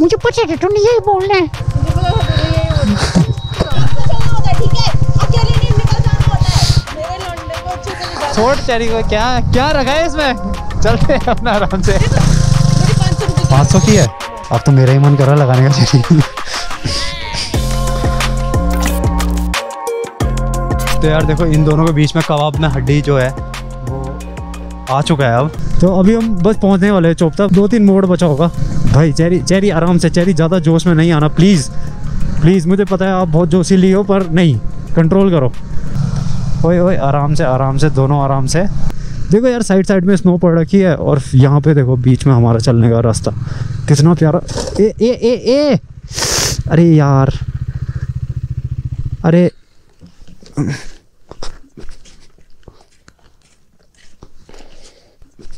मुझे पता है तुमने यही बोलना है। ठीक है अकेले नहीं निकल जाना होता है मेरे लौंडे को अच्छे से निकाल छोड़ चेरी को क्या क्या रखा है इसमें? चलते हैं अपना आराम से। पाँच सौ की है? अब तो मेरा ही मन कर रहा है लगाने का चेरी। तो यार देखो इन दोनों के बीच में कबाब में हड्डी जो है वो आ चुका है अब। तो अभी हम बस पहुँचने वाले हैं चौपता दो तीन मोड़ बचा होगा। भाई, चेरी चेरी आराम से, चेरी ज़्यादा जोश में नहीं आना प्लीज़ प्लीज़ मुझे पता है आप बहुत जोशीली हो, पर नहीं कंट्रोल करो। ओए ओए, आराम से आराम से, दोनों आराम से। देखो यार साइड साइड में स्नो पड़ रखी है, और यहाँ पे देखो, बीच में हमारा चलने का रास्ता। कितना प्यारा। ए ए ए ए! अरे यार। अरे।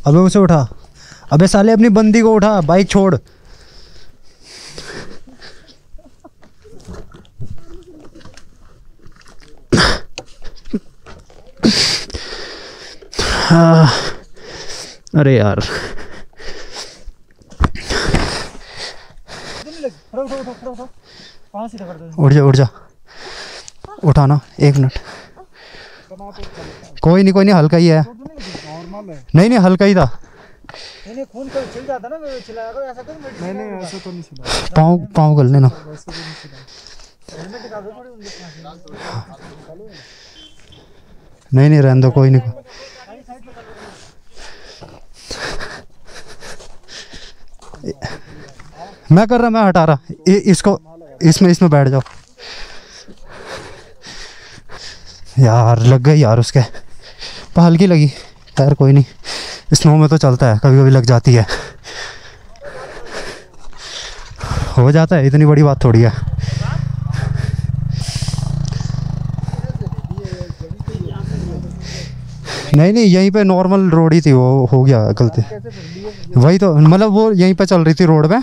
अबे उसे उठा। अबे साले अपनी बंदी को उठा बाइक छोड़। हाँ, अरे यार। उठ जा उठ जा। उठाना एक मिनट। कोई नहीं कोई नहीं हल्का ही है। नहीं नहीं हल्का ही था। पाँव पाँव गल लेना नहीं नहीं रहने दो कोई नहीं। मैं कर रहा मैं हटा रहा। इ, इसको इसमें इसमें बैठ जाओ। यार लग गई यार उसके। पर हल्की लगी। यार कोई नहीं। स्नो में तो चलता है कभी कभी लग जाती है। हो जाता है इतनी बड़ी बात थोड़ी है। नहीं नहीं यहीं पे नॉर्मल रोड ही थी वो हो गया गलती। वही तो मतलब वो यहीं पे चल रही थी रोड पे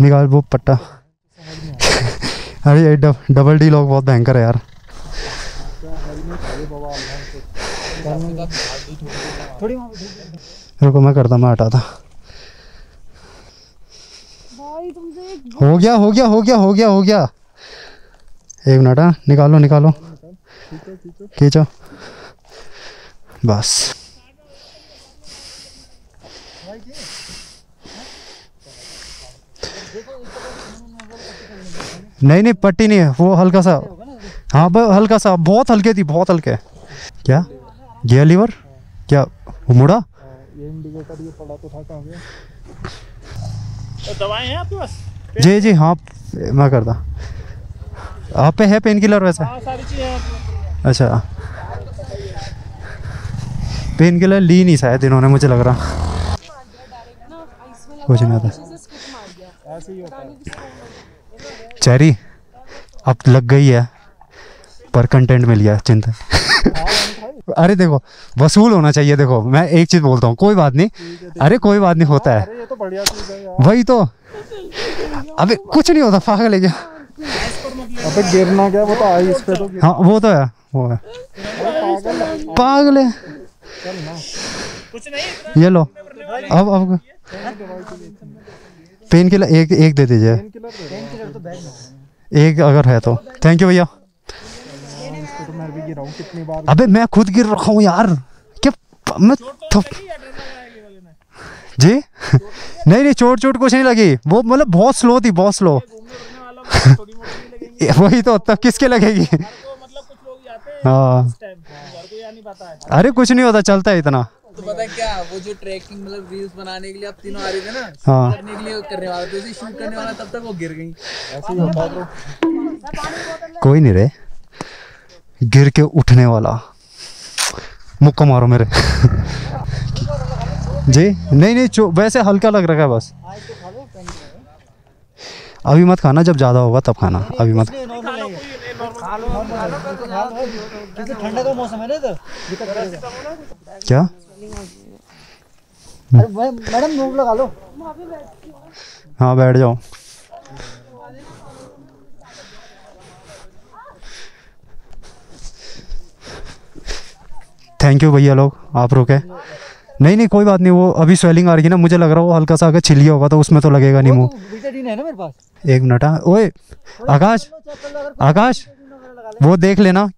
निकाल वो पट्टा। अरे डब, डबल डी लॉक बहुत भयंकर है यार। रुको मैं करता मैं हटाता। हो गया हो गया हो गया हो गया हो गया। एक मिनट हाँ निकालो निकालो। खींचो। बस। नहीं नहीं पट्टी नहीं है वो हल्का सा। हाँ हल्का सा बहुत हल्के थी बहुत हल्के। क्या? गया लीवर? क्या वो मुड़ा? दवाएँ हैं आपके पास? जी जी हाँ मैं करता। आप पे है पेन किलर वैसे? हाँ सारी चीज़ें अच्छा। पेन किलर ली नहीं शायद इन्होंने मुझे लग रहा। कुछ नहीं होता। चेरी अब लग गई है पर कंटेंट मिल गया चिंता। अरे देखो वसूल होना चाहिए देखो मैं एक चीज़ बोलता हूँ कोई बात नहीं। अरे कोई बात नहीं होता है। तो बढ़िया चीज़ है यार। वही तो। अबे कुछ नहीं होता पागल है क्या? अबे गिरना क्या वो तो आई इस पे तो। हाँ वो तो है वो है। पागल है। ये लो। अब अब। पेन किलर एक एक दे दीजिए। एक अगर है तो। थैंक यू भैया। तो मैं भी गिरा हूँ कितनी बार अबे मैं खुद गिर रखा हूँ यार। क्या मैं थप जी? नहीं नहीं चोट चोट कुछ नहीं लगी। वो मतलब बहुत स्लो थी बहुत स्लो। वही तो तब किसके लगेगी? तो मतलब कुछ लोग जाते हैं अरे कुछ नहीं होता चलता है इतना। तो पता है क्या वो जो ट्रैकिंग मतलब रील्स बनाने के लिए आप तीनों आ रहे थे ना हाँ। करने के लिए करने वाला थे शूट करने वाला तब तक वो गिर गई। कोई नहीं रे। गिर के उठने वाला। मुक्का मारो मेरे। जी? नहीं नहीं चो वैसे हल्का लग रहा है बस। अभी मत खाना जब ज़्यादा होगा तब खाना। अभी मत। ठंडा का मौसम है ना क्या मैडम लगा लो। हाँ बैठ जाओ। थैंक यू भैया लोग आप रुके। नहीं नहीं कोई बात नहीं वो अभी स्वेलिंग आ रही है ना मुझे लग रहा है वो हल्का सा अगर छिलिया होगा तो उसमें तो लगेगा नहीं मुँह। पास। एक मिनट हाँ ओए आकाश आकाश वो देख लेना।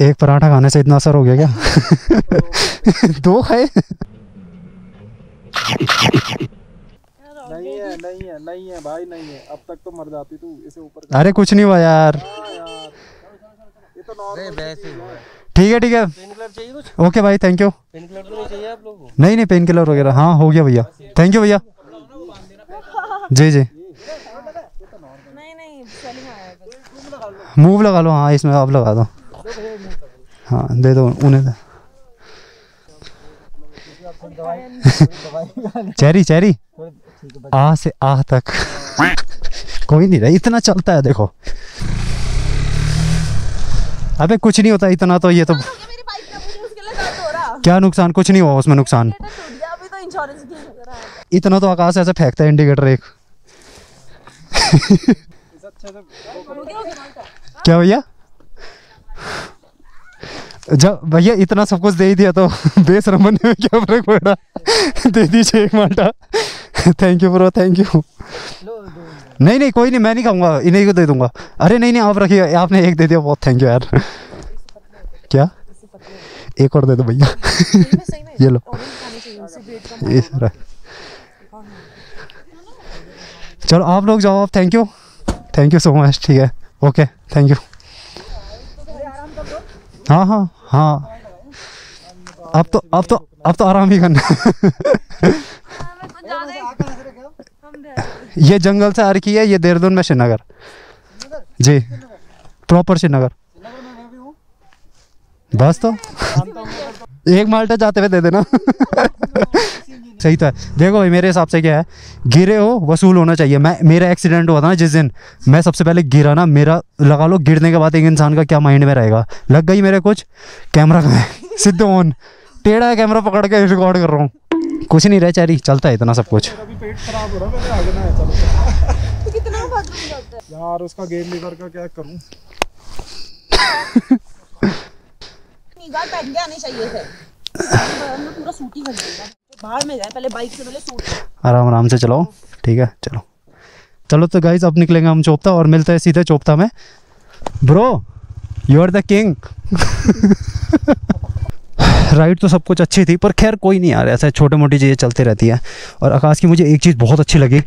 एक पराठा खाने से इतना असर हो गया क्या? दो खाए? नहीं है नहीं है नहीं है भाई नहीं है। अब तक तो मर जाती तू इसे ऊपर अरे कुछ नहीं हुआ यार। ये तो ठीक है ठीक है। ओके भाई थैंक यू पेन किलर तो नहीं चाहिए आप लोगों को? नहीं नहीं पेन किलर वगैरह। हाँ हो गया भैया। थैंक यू भैया। जी जी। नहीं नहीं सेलिंग आया बस। मूव लगा लो। हाँ इसमें आप लगा दो। हाँ दे दो उन्हें। दे चेरी चेरी। आ से आ तक। कोई नहीं रहा इतना चलता है देखो। अबे कुछ नहीं होता इतना तो ये तो क्या नुकसान? कुछ नहीं हुआ उसमें नुकसान। तो तो इतना तो आकाश ऐसे फेंकता है इंडिकेटर एक। क्या भैया? जब भैया इतना सब कुछ दे ही दिया तो बेशरम बनने में क्या फ़र्क पड़ा? दे दीजिए एक माल्टा। Thank you bro thank you नहीं नहीं, कोई नहीं, मैं नहीं खाऊँगा, इन्हीं को दे दूँगा। अरे, नहीं नहीं, आप रखिए, आपने एक दे दिया, बहुत थैंक यू यार। क्या? एक और दे दो भैया। ये लो। चलो, आप लोग जाओ, आप thank you thank you so much ठीक है। ओके थैंक यू हाँ हाँ। हाँ। अब तो अब तो अब तो आराम ही करना। ये जंगल से आ रखी है, ये देहरादून में श्रीनगर। जी। प्रॉपर श्रीनगर। बस तो। एक माल्टा जाते हुए दे देना। सही तो है। देखो भाई मेरे हिसाब से क्या है गिरे हो वसूल होना चाहिए। मैं मेरा एक्सीडेंट हुआ था ना जिस दिन मैं सबसे पहले गिरा ना मेरा लगा लो गिरने के बाद एक इंसान का क्या माइंड में रहेगा। लग गई मेरे कुछ कैमरा कहाँ है सिद्ध ऑन टेढ़ा है कैमरा पकड़ के रिकॉर्ड कर रहा हूँ। कुछ नहीं रह चारी चलता है इतना सब कुछ। अभी पेट खराब हो रहा है मेरे आगे ना है चलो तो कितना बाथरूम जाता है यार उसका गेम लीवर का क्या करूँ? बाहर में आराम आराम से चलाओ। ठीक है, चलो। चलो तो गाइज़ अब निकलेंगे हम चोपता और मिलते हैं सीधे चोपता में। Bro you are the king ride तो सब कुछ अच्छी थी पर खैर कोई नहीं आ यार ऐसा छोटे मोटी चीज़ें चलती रहती है। और आकाश की मुझे एक चीज़ बहुत अच्छी लगी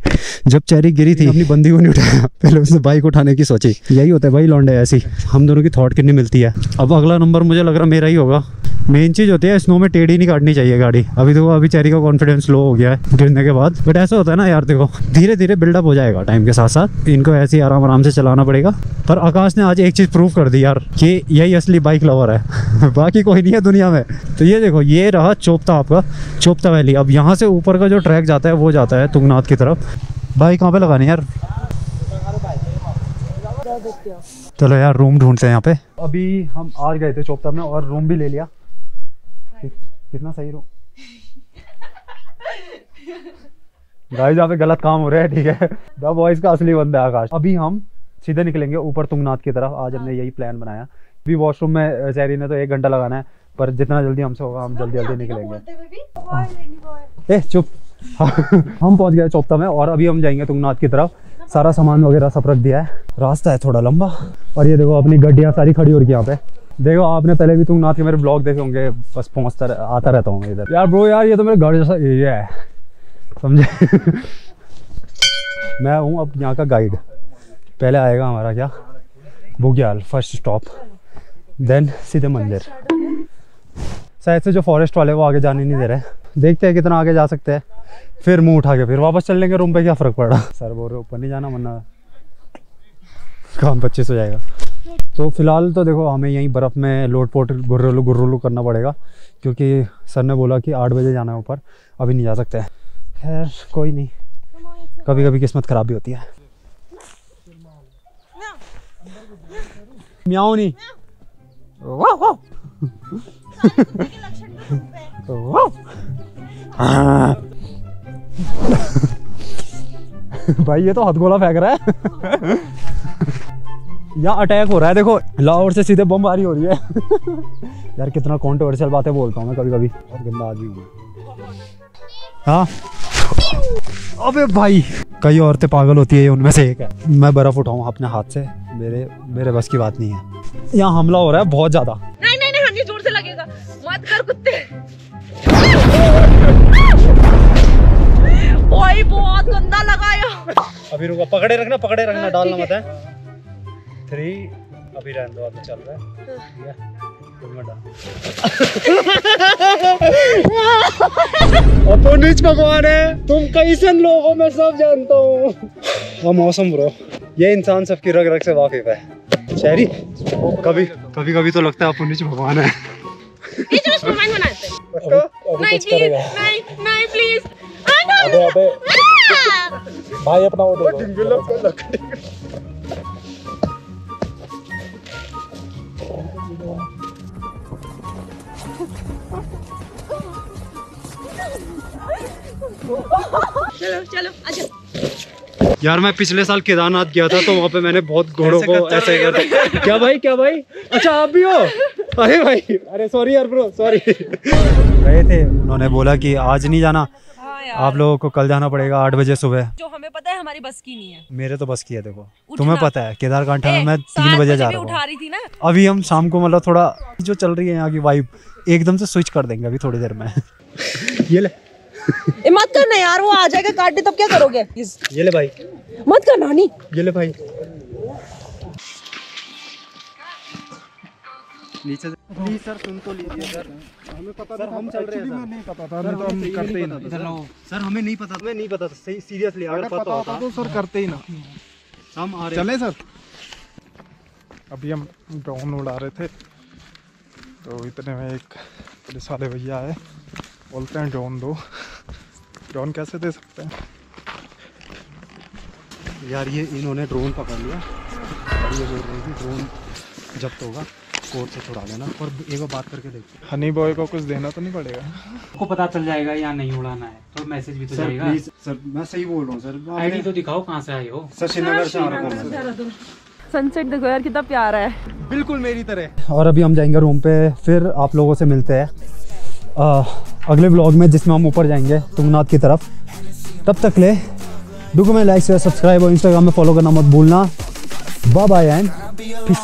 जब चेरी गिरी थी। अपनी बंदी को नहीं उठाया पहले उसने बाइक उठाने की सोची। यही होता है भाई लौंडे ऐसी। हम दोनों की थॉट कितनी मिलती है। अब अगला नंबर मुझे लग रहा मेरा ही होगा। मेन चीज़ होती है स्नो में टेढ़ी नहीं काटनी चाहिए गाड़ी। अभी देखो अभी चेरी का कॉन्फिडेंस लो हो गया है, गिरने के बाद। बट ऐसा होता है ना यार, देखो धीरे धीरे बिल्डअप हो जाएगा टाइम के साथ साथ इनको ऐसे ही आराम आराम से चलाना पड़ेगा। पर आकाश ने आज एक चीज़ प्रूव कर दी यार, कि यही असली बाइक लवर है। बाकी कोई नहीं है दुनिया में। तो ये देखो, ये रहा चोपता आपका, चोपता वैली अब यहाँ से ऊपर का जो ट्रैक जाता है, वो जाता है तुंगनाथ की तरफ़। बाइक कहाँ पे लगानी यार? चलो यार रूम ढूंढते हैं यहाँ पे। अभी हम आज गए थे चोपता में और रूम भी ले लिया। कितना सही रूम गाइस यहाँ पे गलत काम हो रहा है ठीक है। द बॉयज़ का असली बंदा है आकाश। अभी हम सीधे निकलेंगे ऊपर तुंगनाथ की तरफ़। आज हमने यही प्लान बनाया। अभी वॉशरूम में सैरी ने तो एक घंटा लगाना है पर जितना जल्दी हमसे होगा हम जल्दी जल्दी निकलेंगे। ए चुप। हम पहुँच गए चौपता में और अभी हम जाएँगे तुंगनाथ की तरफ़। सारा सामान वगैरह सब रख दिया है। रास्ता है थोड़ा लंबा। और ये देखो अपनी गड्डियाँ सारी खड़ी हो रही है यहाँ पे। देखो आपने पहले भी तुंगनाथ के मेरे ब्लॉग देखे होंगे बस पहुँचता रह, आता रहता हूँ इधर। यार ब्रो यार ये तो मेरे घर जैसा एरिया है समझे? मैं हूँ अब यहाँ का गाइड पहले आएगा हमारा क्या? बुग्याल फ़र्स्ट स्टॉप देन सीधे मंदिर। शायद से जो फॉरेस्ट वाले वो आगे जाने नहीं दे रहे। देखते हैं कितना आगे जा सकते हैं। फिर मुँह उठा के फिर वापस चलने के रूम पे क्या फ़र्क पड़ा? सर बोल रहे ऊपर नहीं जाना वरना काम पच्चीस हो जाएगा। तो फ़िलहाल तो देखो, हमें यहीं बर्फ़ में लोट पोट गुर्रोलू गुर्रोलू करना पड़ेगा, क्योंकि सर ने बोला कि आठ बजे जाना है ऊपर, अभी नहीं जा सकते। हैं खैर, कोई नहीं। कभी कभी किस्मत ख़राब भी होती है। म्याओ नहीं। वाह वाह। भाई, ये तो हथगोला फेंक रहा है। यहाँ अटैक हो रहा है। देखो लाहौर से सीधे बमबारी हो रही है। यार कितना कॉन्ट्रोवर्शियल बातें बोलता हूँ मैं कभी कभी बहुत गंदा आदमी हूँ। हाँ? अबे भाई कई औरतें पागल होती है उनमें से एक है। मैं बर्फ़ उठाऊँ अपने हाथ से। मेरे मेरे बस की बात नहीं है। यहाँ हमला हो रहा है बहुत ज़्यादा। नहीं नहीं नहीं हनी ज़ोर से लगेगा। मत कर कुत्ते। ओए बहुत गंदा लगाया अभी रुको पकड़े रखना पकड़े रखना डालना मत है। थ्री अभी रहने दो अभी चल रहा है। है? डालो अपोनिच भगवान है। तुम कैसे लोग मैं सब जानता हूँ। हाँ मौसम ब्रो। ये इंसान सबकी रग रग से वाकिफ है। शहरी कभी कभी कभी तो लगता है अपोनिच भगवान है। ये जो स्नोमैन बनाते हैं अभी नहीं कुछ करेगा। नहीं नहीं प्लीज़ अबे अबे। भाई अपना वो दे चलो चलो आजा यार मैं पिछले साल केदारनाथ गया था तो वहाँ पे मैंने बहुत घोड़ों को ऐसे ही। करता क्या भाई क्या भाई? अच्छा आप भी हो? अरे भाई अरे सॉरी यार ब्रो सॉरी गए थे। उन्होंने बोला कि आज नहीं जाना। हाँ आप लोगों को कल जाना पड़ेगा आठ बजे सुबह। जो हमें पता है हमारी बस की नहीं है। मेरे तो बस की है देखो। तुम्हें पता है केदारकांठा में मैं तीन बजे जा रहा हूँ। रही थी ना। अभी हम शाम को मतलब थोड़ा जो चल रही है यहाँ की वाइब एकदम से स्विच कर देंगे अभी थोड़ी देर में। ये ले। ए मत करना यार वो आ जाएगा काट दे तब क्या करोगे? ये ले भाई। मत करना नहीं ये ले भाई। नीचे प्लीज़ सर सुन तो लीजिए सर। हमें पता सर हम चल रहे हैं सर। नहीं पता था नहीं तो हम करते ही ना सर। हमें नहीं पता हमें नहीं पता था सही सीरियसली अगर पता होता। तो सर करते ही ना। हम आ रहे चले सर। अभी हम ड्रोन उड़ा रहे थे तो इतने में एक पुलिस वाले भैया आए। बोलते हैं ड्रोन दो। ड्रोन कैसे दे सकते हैं? यार ये इन्होंने ड्रोन पकड़ लिया। और ये बोल रहे हैं कि ड्रोन जब्त होगा। कोर्ट से छुड़ा लेना और एक बार बात करके देखते हनी बॉय को कुछ देना तो नहीं पड़ेगा। को पता चल जाएगा या नहीं उड़ाना है तो मैसेज भी तो सर जाएगा। प्लीज़ सर मैं सही बोल रहा हूँ सर आईडी तो दिखाओ कहाँ से आए हो। सर श्रीनगर से आ रहा हूँ। सनसेट देखो यार कितना प्यारा है। बिल्कुल मेरी तरह। और अभी हम जाएँगे रूम पे फिर आप लोगों से मिलते हैं। अ, अगले ब्लॉग में जिसमें हम ऊपर जाएँगे तुंगनाथ की तरफ़। तब तक ले डू में लाइक शेयर सब्सक्राइब और इंस्टाग्राम में फॉलो करना मत भूलना। Bye bye and piece